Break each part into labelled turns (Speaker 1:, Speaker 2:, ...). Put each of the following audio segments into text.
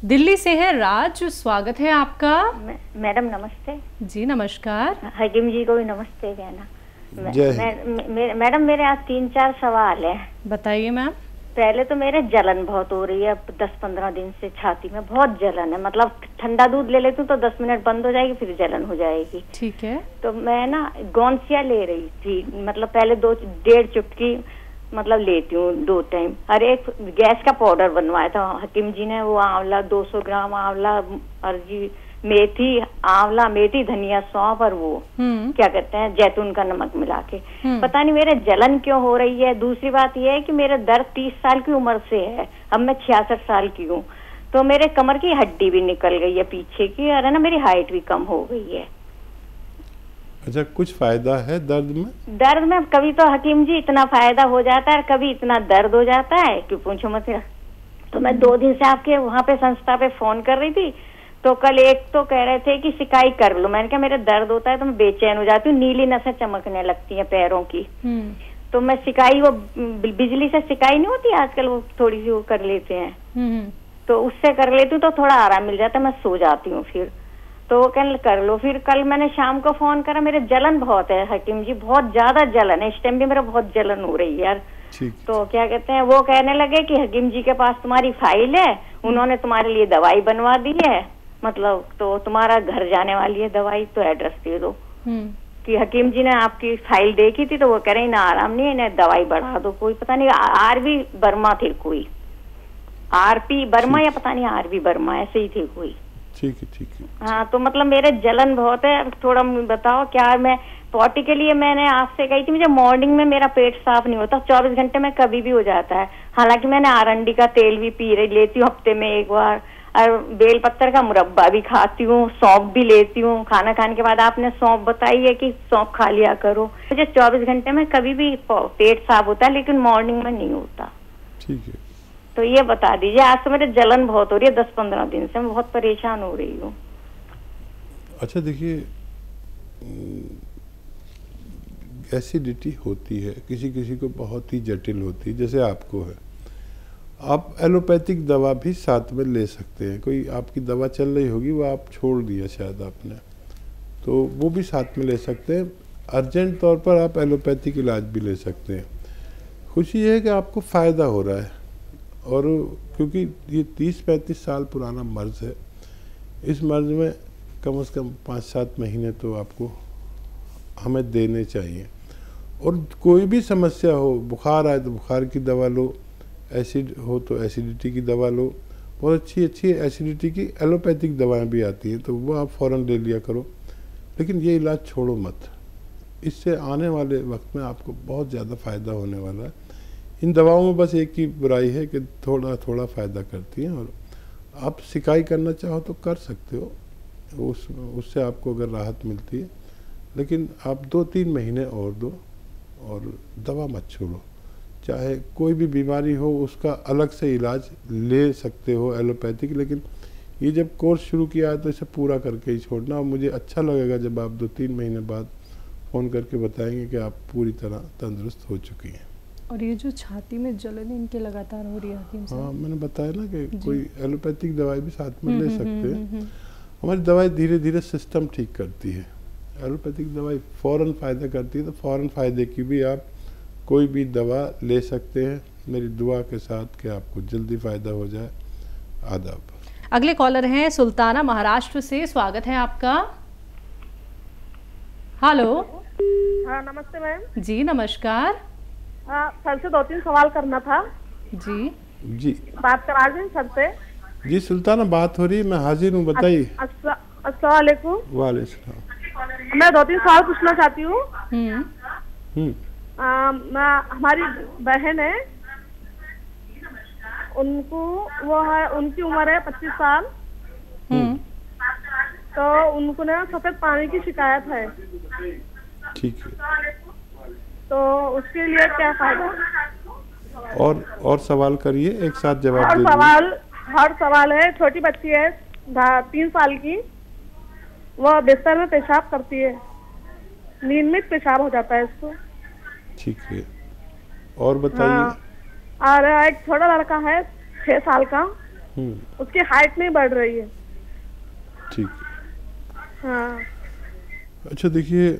Speaker 1: दिल्ली से है राज स्वागत है आपका।
Speaker 2: मैडम नमस्ते।
Speaker 1: जी नमस्कार।
Speaker 2: हकीम जी को भी नमस्ते कहना।
Speaker 3: जय
Speaker 2: मैडम मेरे यहाँ तीन चार सवाल है।
Speaker 1: बताइए मैम।
Speaker 2: पहले तो मेरे जलन बहुत हो रही है दस पंद्रह दिन से छाती में बहुत जलन है। मतलब ठंडा दूध ले लेती हूँ तो दस मिनट बंद हो जाएगी फिर जलन हो जाएगी।
Speaker 1: ठीक है।
Speaker 2: तो मैं ना गौनसिया ले रही थी मतलब पहले दो डेढ़ चुटकी मतलब लेती हूँ दो टाइम और एक गैस का पाउडर बनवाया था। हकीम जी ने वो आंवला 200 ग्राम आंवला और जी मेथी आंवला मेथी धनिया सौंफ और वो
Speaker 1: हम्म।
Speaker 2: क्या कहते हैं जैतून का नमक मिला के।
Speaker 1: हम्म।
Speaker 2: पता नहीं मेरे जलन क्यों हो रही है। दूसरी बात यह है कि मेरे दर्द तीस साल की उम्र से है। अब मैं छियासठ साल की हूँ। तो मेरे कमर की हड्डी भी निकल गई है पीछे की और है ना मेरी हाइट भी कम हो गई है।
Speaker 3: अच्छा कुछ फ़ायदा है दर्द में?
Speaker 2: दर्द में कभी तो हकीम जी इतना फ़ायदा हो जाता है कभी इतना दर्द हो जाता है कि पूछो मत तो मैं दो दिन से आपके वहाँ पे संस्था पे फ़ोन कर रही थी तो कल एक तो कह रहे थे कि सिकाई कर लो। मैंने कहा मेरा दर्द होता है तो मैं बेचैन हो जाती हूँ नीली नसें चमकने लगती हैं पैरों की।
Speaker 1: हम्म।
Speaker 2: तो मैं सिकाई वो बिजली से सिकाई नहीं होती आजकल वो थोड़ी सी वो कर लेते हैं।
Speaker 1: हम्म।
Speaker 2: तो उससे कर लेती हूँ तो थोड़ा आराम मिल जाता है मैं सो जाती हूँ फिर। तो वो कहने कर लो। फिर कल मैंने शाम को फ़ोन करा मेरे जलन बहुत है हकीम जी बहुत ज़्यादा जलन है। इस टाइम भी मेरा बहुत जलन हो रही है यार। तो क्या कहते हैं वो कहने लगे कि हकीम जी के पास तुम्हारी फ़ाइल है उन्होंने तुम्हारे लिए दवाई बनवा दी है। मतलब तो तुम्हारा घर जाने वाली है दवाई तो एड्रेस दे दो।
Speaker 1: हम्म।
Speaker 2: कि हकीम जी ने आपकी फ़ाइल देखी थी तो वो कह रहे ना आराम नहीं है इन्हें दवाई बढ़ा दो कोई पता नहीं आर भी वर्मा थे कोई। आरपी वर्मा या पता नहीं आर भी वर्मा ऐसे ही थे कोई।
Speaker 3: ठीक है ठीक है।
Speaker 2: हाँ तो मतलब मेरे जलन बहुत है। थोड़ा बताओ क्या मैं पॉटी के लिए मैंने आपसे कही थी मुझे मॉर्निंग में मेरा पेट साफ़ नहीं होता। चौबीस घंटे में कभी भी हो जाता है। हालाँकि मैंने आरंडी का तेल भी पी रही लेती हूँ हफ़्ते में एक बार। और बेल पत्थर का मुरब्बा भी खाती हूँ सौंफ भी लेती हूँ। खाना खाने के बाद आपने सौंफ बताई है कि सौंफ खा लिया करो। मुझे चौबीस घंटे में कभी भी पेट साफ़ होता है लेकिन मॉर्निंग में नहीं होता।
Speaker 3: ठीक है।
Speaker 2: तो ये बता दीजिए, आज तो मेरे जलन बहुत हो रही है दस पंद्रह दिन से मैं बहुत परेशान हो रही हूँ।
Speaker 3: अच्छा देखिए एसिडिटी होती है किसी किसी को बहुत ही जटिल होती है, जैसे आपको है। आप एलोपैथिक दवा भी साथ में ले सकते हैं, कोई आपकी दवा चल रही होगी, वो आप छोड़ दिया शायद आपने। तो वो भी साथ में ले सकते हैं, अर्जेंट तौर पर आप एलोपैथिक इलाज भी ले सकते हैं। खुशी ये है कि आपको फ़ायदा हो रहा है। और क्योंकि ये तीस पैंतीस साल पुराना मर्ज है, इस मर्ज में कम से कम पाँच सात महीने तो आपको हमें देने चाहिए। और कोई भी समस्या हो, बुखार आए तो बुखार की दवा लो, एसिड हो तो एसिडिटी की दवा लो बहुत अच्छी अच्छी एसिडिटी की एलोपैथिक दवाएँ भी आती हैं तो वो आप फ़ौरन ले लिया करो। लेकिन ये इलाज छोड़ो मत। इससे आने वाले वक्त में आपको बहुत ज़्यादा फ़ायदा होने वाला है। इन दवाओं में बस एक ही बुराई है कि थोड़ा थोड़ा फ़ायदा करती हैं और आप सिकाई करना चाहो तो कर सकते हो। उस, उससे आपको अगर राहत मिलती है। लेकिन आप दो, तीन महीने और दो और दवा मत छोड़ो। चाहे कोई भी बीमारी हो, उसका अलग से इलाज ले सकते हो एलोपैथिक, लेकिन ये जब कोर्स शुरू किया है तो इसे पूरा करके ही छोड़ना। और मुझे अच्छा लगेगा जब आप दो, तीन महीने बाद फ़ोन करके बताएँगे कि आप पूरी तरह तंदुरुस्त हो चुकी हैं।
Speaker 1: और ये जो छाती में जलन इनके लगातार हो रही है हकीम
Speaker 3: हाँ मैंने बताया ना कि कोई एलोपैथिक दवाई भी साथ में
Speaker 1: हम्म,
Speaker 3: ले
Speaker 1: हम्म,
Speaker 3: सकते
Speaker 1: हम्म,
Speaker 3: हैं। हमारी दवाई धीरे धीरे सिस्टम ठीक करती है। एलोपैथिक दवाई फ़ौरन फ़ायदा करती है तो फ़ौरन फ़ायदे की भी आप कोई भी दवा ले सकते हैं। मेरी दुआ के साथ कि आपको जल्दी फ़ायदा हो जाए। आदाब।
Speaker 1: अगले कॉलर हैं सुल्ताना महाराष्ट्र से। स्वागत है आपका। हेलो
Speaker 4: हाँ नमस्ते मैम।
Speaker 1: जी नमस्कार।
Speaker 4: हाँ सर से दो तीन सवाल करना था।
Speaker 1: जी।
Speaker 3: जी।
Speaker 4: बात करा दें सर से।
Speaker 3: जी सुल्ताना बात हो रही है मैं हाजिर हूँ बताइए।
Speaker 4: अस्सला- अस्सलाम वालेकुम
Speaker 3: वालेकुम।
Speaker 4: मैं दो तीन सवाल पूछना चाहती हूँ।
Speaker 1: हम्म।
Speaker 3: हम्म।
Speaker 4: आ, मैं- हमारी बहन है उनको वो है उनकी उम्र है पच्चीस साल।
Speaker 1: हम्म।
Speaker 4: तो उनको ना सफ़ेद पानी की शिकायत है।
Speaker 3: ठीक है।
Speaker 4: तो उसके लिए क्या फ़ायदा?
Speaker 3: और और सवाल करिए एक साथ जवाब
Speaker 4: हर सवाल हर सवाल है छोटी बच्ची है तीन साल की। वो बिस्तर में पेशाब करती है। नियमित पेशाब हो जाता है इसको।
Speaker 3: ठीक है। और बताइए।
Speaker 4: हाँ। और एक छोटा लड़का है छह साल का।
Speaker 3: हम्म।
Speaker 4: उसकी हाइट नहीं बढ़ रही है।
Speaker 3: ठीक। हाँ। अच्छा देखिए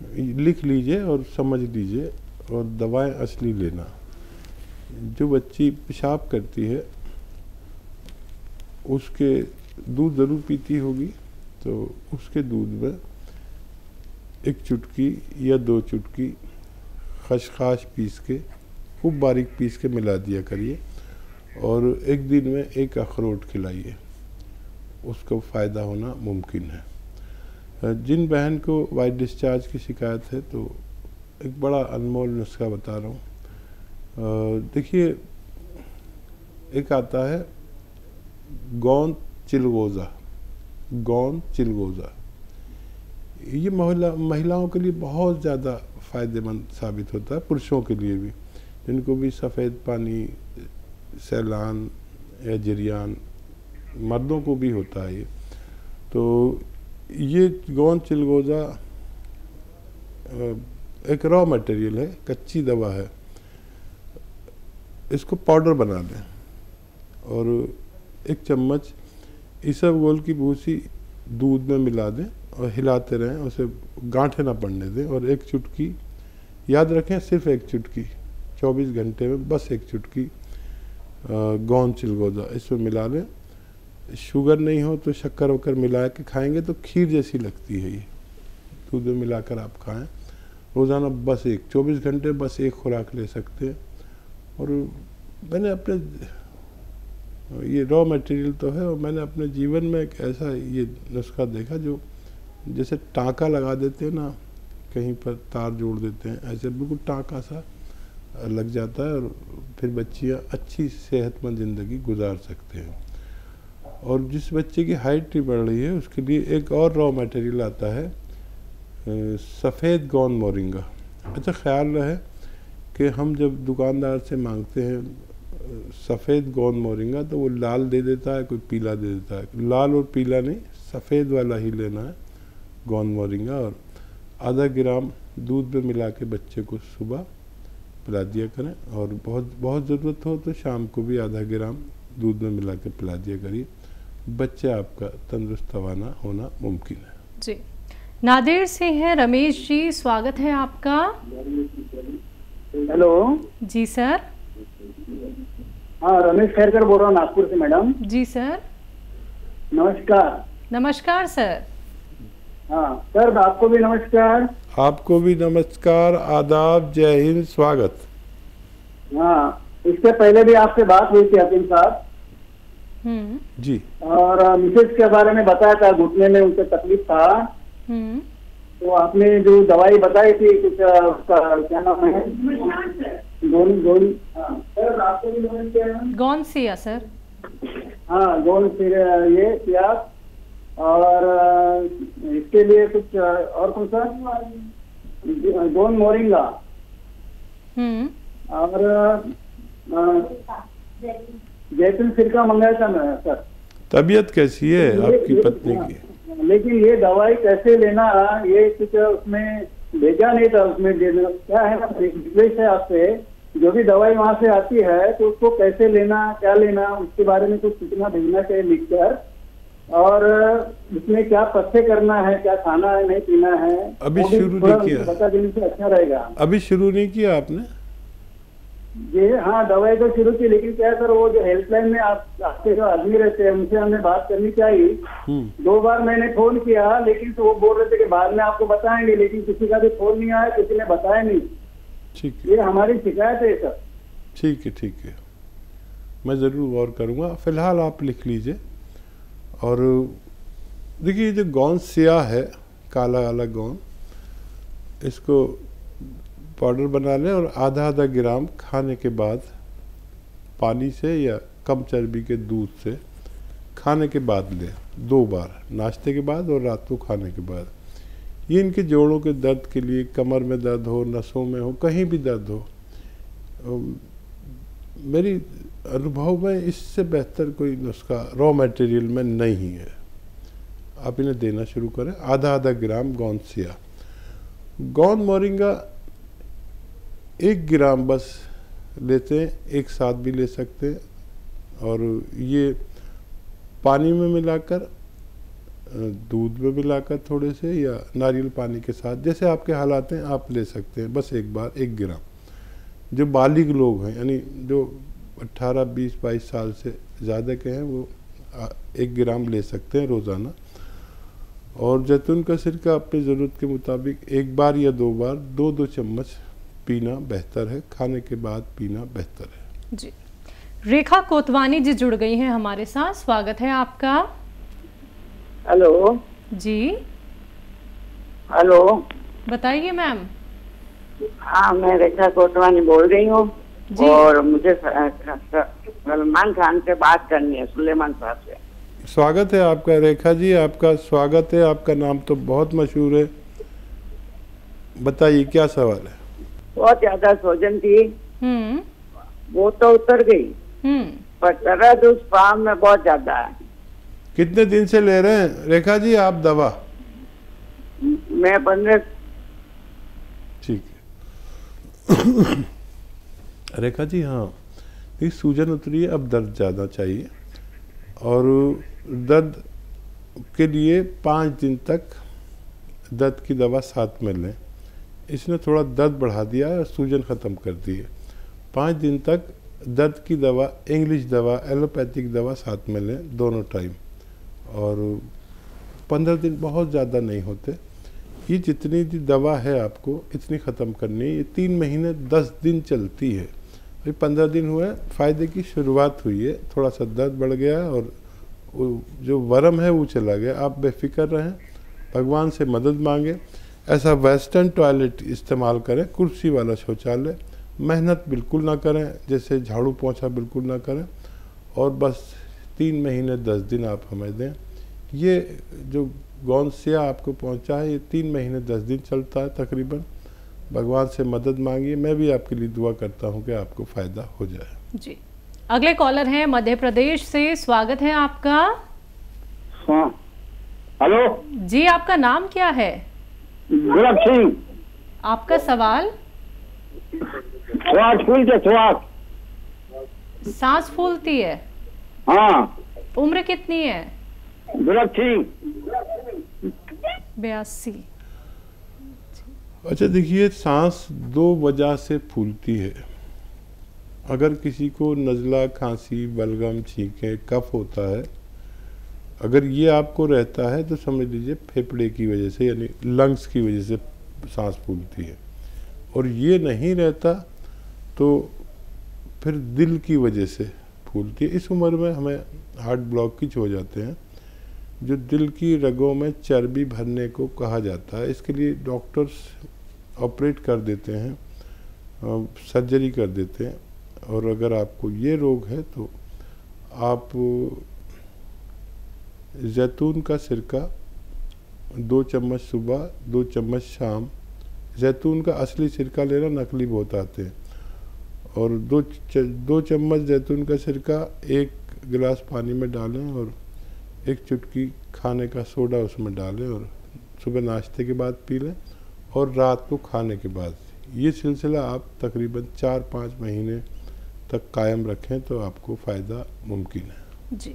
Speaker 3: लिख लीजिए और समझ लीजिए और दवाएँ असली लेना। जो बच्ची पेशाब करती है, उसके दूध ज़रूर पीती होगी तो उसके दूध में एक चुटकी या दो चुटकी खशखाश पीस के, खूब बारीक पीस के मिला दिया करिए और एक दिन में एक अखरोट खिलाइए। उसको फ़ायदा होना मुमकिन है। जिन बहन को वाइट डिस्चार्ज की शिकायत है तो एक बड़ा अनमोल नुस्खा बता रहा हूँ। देखिए, एक आता है गौंद चिलगोज़ा गौंद चिलगोज़ा। ये महिला, महिलाओं के लिए बहुत ज़्यादा फ़ायदेमंद साबित होता है, पुरुषों के लिए भी। जिनको भी सफ़ेद पानी, सैलान या जरियान मर्दों को भी होता है ये। तो ये गोंद चिलगोज़ा एक रॉ मटेरियल है, कच्ची दवा है। इसको पाउडर बना लें और एक चम्मच ईसब की भूसी दूध में मिला दें और हिलाते रहें, उसे गांठे ना पड़ने दें और एक चुटकी, याद रखें सिर्फ़ एक चुटकी 24 घंटे में बस एक चुटकी गोंद चिलगोजा, इसमें मिला लें शुगर नहीं हो तो शक्कर वक्कर मिला के खाएँगे तो खीर जैसी लगती है ये। दूध मिलाकर आप खाएँ। रोज़ाना बस एक 24 घंटे बस एक खुराक ले सकते हैं। और मैंने अपने, ये रॉ मटेरियल तो है और मैंने अपने जीवन में एक ऐसा ये नुस्खा देखा जो जैसे टाँका लगा देते हैं ना, कहीं पर तार जोड़ देते हैं, ऐसे बिल्कुल टाँका सा लग जाता है और फिर बच्चियाँ अच्छी सेहतमंद ज़िंदगी गुजार सकते हैं। और जिस बच्चे की हाइट नहीं बढ़ रही है, उसके लिए एक और रॉ मटेरियल आता है सफ़ेद गौन मोरिंगा अच्छा ख्याल रहे कि हम जब दुकानदार से मांगते हैं सफ़ेद गोंद मोरिंगा तो वो लाल दे देता है, कोई पीला दे देता है। लाल और पीला नहीं, सफ़ेद वाला ही लेना है गोंद मोरिंगा और आधा ग्राम दूध में मिला के बच्चे को सुबह पिला दिया करें। और बहुत बहुत ज़रूरत हो तो शाम को भी आधा ग्राम दूध में मिला के पिला दिया करिए। बच्चा आपका तंदुरुस्त तवाना होना मुमकिन है।
Speaker 1: जी। नादेर से हैं रमेश जी स्वागत है आपका।
Speaker 5: हेलो।
Speaker 1: जी सर।
Speaker 5: हाँ रमेश खैरकर बोल रहा हूँ नागपुर से मैडम।
Speaker 1: जी सर।
Speaker 5: नमस्कार।
Speaker 1: नमस्कार सर।
Speaker 5: हाँ सर आपको भी नमस्कार।
Speaker 3: आपको भी नमस्कार आदाब जय हिंद स्वागत।
Speaker 5: हाँ इससे पहले भी आपसे बात हुई थी हकीम साहब।
Speaker 3: जी।
Speaker 5: और मिसेज के बारे में बताया था घुटने में उनसे तकलीफ़ था।
Speaker 1: हम्म।
Speaker 5: तो आपने जो दवाई बताई थी कुछ उसका क्या नाम है? गोन गोली हाँ, सर आपको भी नमस्कार
Speaker 1: सी है? सर।
Speaker 5: हाँ फिर ये किया और इसके लिए कुछ और कौन सा? गोन मोरिंगा।
Speaker 1: हम्म।
Speaker 5: और जैतून सिरका मंगाया था मैं सर।
Speaker 3: तबीयत कैसी है आपकी पत्नी की?
Speaker 5: लेकिन ये दवाई कैसे लेना? ये कुछ उसमें भेजा नहीं था उसमें। क्या है ना रिक्वेस्ट है आपसे जो भी दवाई वहाँ से आती है तो उसको कैसे लेना क्या लेना उसके बारे में कुछ सूचना भेजना चाहिए लिखकर। और उसमें क्या पथ्य करना है क्या खाना है नहीं पीना है
Speaker 3: अभी शुरू नहीं किया।
Speaker 5: बता देने से अच्छा रहेगा।
Speaker 3: अभी शुरू नहीं किया आपने?
Speaker 5: ये हाँ दवाई तो शुरू की लेकिन क्या सर वो जो हेल्पलाइन में आप आपके जो आदमी रहते हैं उनसे हमें बात करनी चाहिए।
Speaker 3: हम्म।
Speaker 5: दो बार मैंने फ़ोन किया लेकिन तो वो बोल रहे थे कि बाद में आपको बताएँगे लेकिन किसी का भी फ़ोन नहीं आया किसी ने बताया नहीं।
Speaker 3: ठीक
Speaker 5: ये हमारी शिकायत है सर।
Speaker 3: ठीक है ठीक है। मैं ज़रूर गौर करूँगा। फ़िलहाल आप लिख लीजिए। और देखिए जो गौन सिया है काला काला गौन इसको पाउडर बना लें और आधा आधा ग्राम खाने के बाद पानी से या कम चर्बी के दूध से खाने के बाद लें दो बार, नाश्ते के बाद और रात को खाने के बाद। ये इनके जोड़ों के दर्द के लिए, कमर में दर्द हो, नसों में हो, कहीं भी दर्द हो मेरी अनुभव में इससे बेहतर कोई नुस्खा रॉ मटेरियल में नहीं है। आप इन्हें देना शुरू करें। आधा आधा ग्राम गोंद सिया गोंद मोरिंगा एक ग्राम बस लेते हैं, एक साथ भी ले सकते हैं। और ये पानी में मिलाकर दूध में मिलाकर थोड़े से या नारियल पानी के साथ, जैसे आपके हालात हैं, आप ले सकते हैं। बस एक बार, एक ग्राम। जो बालिग लोग हैं, यानी जो 18 20 22 साल से ज़्यादा के हैं, वो एक ग्राम ले सकते हैं रोज़ाना। और जैतून का सिरका अपनी ज़रूरत के मुताबिक एक बार या दो बार, दो दो चम्मच पीना बेहतर है खाने के बाद पीना बेहतर है।
Speaker 1: जी। रेखा कोतवानी जी जुड़ गई हैं हमारे साथ। स्वागत है आपका।
Speaker 6: हेलो।
Speaker 1: जी।
Speaker 6: हेलो।
Speaker 1: बताइए मैम।
Speaker 6: हाँ मैं रेखा कोटवानी बोल रही हूँ। और मुझे सलमान खान से बात करनी है सुलेमान साहब से।
Speaker 3: स्वागत है आपका रेखा जी आपका स्वागत है। आपका नाम तो बहुत मशहूर है। बताइए क्या सवाल है?
Speaker 6: बहुत ज़्यादा सोजन थी
Speaker 1: हम्म।
Speaker 6: वो तो उतर गई।
Speaker 1: हम्म।
Speaker 6: पर दर्द उस पाम में बहुत ज़्यादा है।
Speaker 3: कितने दिन से ले रहे हैं? रेखा जी आप दवा?
Speaker 6: मैं पंद्रह
Speaker 3: ठीक है। रेखा जी हाँ। ये सूजन उतरी है अब दर्द ज़्यादा चाहिए। और दर्द के लिए पाँच दिन तक दर्द की दवा साथ में लें। इसने थोड़ा दर्द बढ़ा दिया और सूजन ख़त्म कर दी है। पाँच दिन तक दर्द की दवा इंग्लिश दवा एलोपैथिक दवा साथ में लें, दोनों टाइम और पंद्रह दिन बहुत ज़्यादा नहीं होते। ये जितनी भी दवा है आपको, इतनी ख़त्म करनी है। ये तीन महीने, दस दिन चलती है। अभी पंद्रह दिन हुए, फ़ायदे की शुरुआत हुई है। थोड़ा सा दर्द बढ़ गया और जो वरम है, वो चला गया। आप बेफिक्र रहें। भगवान से मदद मांगे। ऐसा वेस्टर्न टॉयलेट इस्तेमाल करें कुर्सी वाला शौचालय। मेहनत बिल्कुल ना करें जैसे झाड़ू पोछा बिल्कुल ना करें और बस तीन महीने दस दिन आप हमें दें। ये जो गौनसिया आपको पहुँचा है ये तीन महीने दस दिन चलता है तकरीबन। भगवान से मदद मांगिए। मैं भी आपके लिए दुआ करता हूँ कि आपको फ़ायदा हो जाए।
Speaker 1: जी। अगले कॉलर हैं मध्य प्रदेश से। स्वागत है आपका।
Speaker 5: हाँ। हेलो।
Speaker 1: जी आपका नाम क्या है?
Speaker 5: गुलाब सिंह।
Speaker 1: आपका सवाल?
Speaker 5: सुहाग फूल के सुहाग
Speaker 1: सांस फूलती है।
Speaker 5: हाँ।
Speaker 1: उम्र कितनी है?
Speaker 5: गुलाब सिंह।
Speaker 1: बयासी।
Speaker 3: अच्छा देखिए सांस दो वजह से फूलती है। अगर किसी को नज़ला खांसी बलगम छींके कफ होता है अगर ये आपको रहता है तो समझ लीजिए फेफड़े की वजह से, यानी लंग्स की वजह से सांस फूलती है। और ये नहीं रहता तो फिर दिल की वजह से फूलती है। इस उम्र में हमें हार्ट ब्लॉकेज हो जाते हैं, जो दिल की रगों में चर्बी भरने को कहा जाता है। इसके लिए डॉक्टर्स ऑपरेट कर देते हैं सर्जरी कर देते हैं। और अगर आपको ये रोग है तो आप जैतून का सिरका, दो चम्मच सुबह, दो चम्मच शाम। जैतून का असली सिरका लेना नकली बहुत आते हैं। और दो दो चम्मच जैतून का सिरका, एक गिलास पानी में डालें और एक चुटकी खाने का सोडा उसमें डालें और सुबह नाश्ते के बाद पी लें और रात को खाने के बाद। ये सिलसिला आप तकरीबन चार पाँच महीने तक कायम रखें तो आपको फ़ायदा मुमकिन है।
Speaker 1: जी।